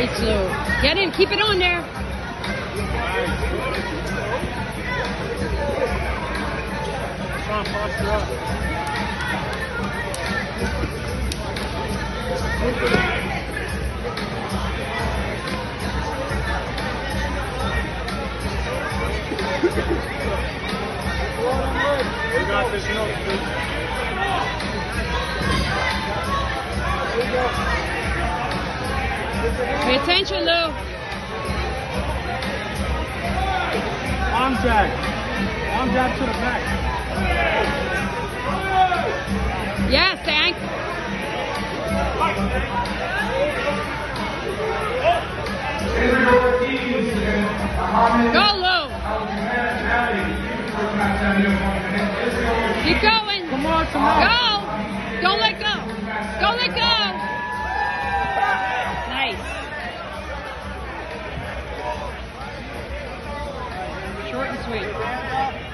Nice, Lou. Get in. Keep it on there. Pay attention, Lou. Arm drag. Arm drag to the back. Keep going. Come on, come on. Go. Don't let go. Don't let go. Nice. Short and sweet.